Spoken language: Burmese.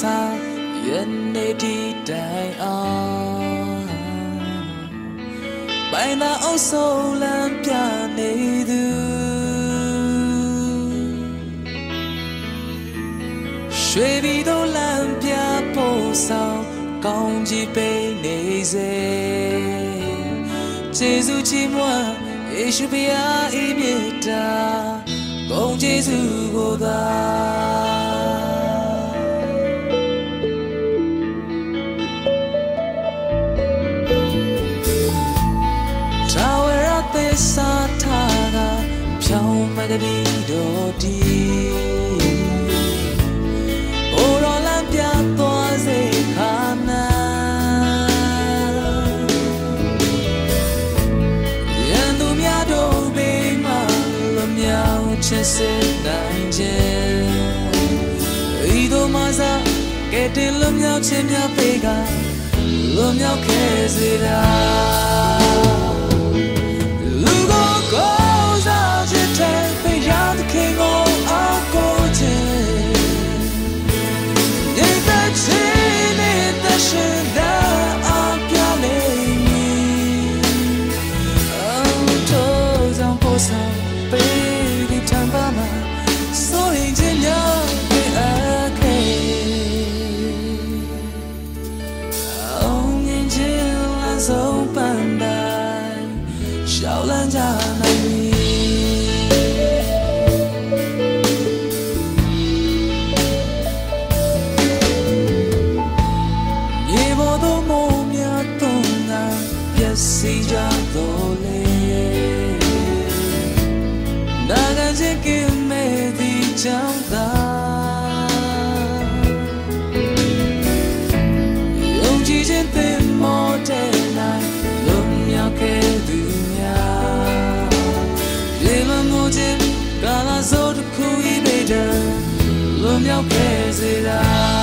စားယနေ့ဒီတိုင်အောင်ပိုင်သာအောင်ဆုံးလမ်းပြနေသူရွှေပြည်တို့လမ်းပြဖို့ဆောင်ကောင်းကြီးပေးနေစေကျေးဇူးချီးမွမ်းယေရှုဖျားဤမြတ်တာဂုဏ်ကျေး ဇူးကိုသာကလေးတော်ဒီအိုရောလံပြသွားစေခါနာရန်သူများတို့ဘေးမှာလွန်မြောက်ချစ်စေနိုင်ခြင်းဤသို့မှသာကဲတင်လွန်မြောက်ခြင်းများပေးကလွန်မြောက်ခဲ့စေတာ ဆုံးပန်းတိုင်းရှောက်လန်းကြနိုင်ပြီမြေပေါ်သို့မိုးများသွန်းကပျက်စီးကြတော့လေနာဂန်ချင်းကင်းမဲ့ဒီချမ်း será.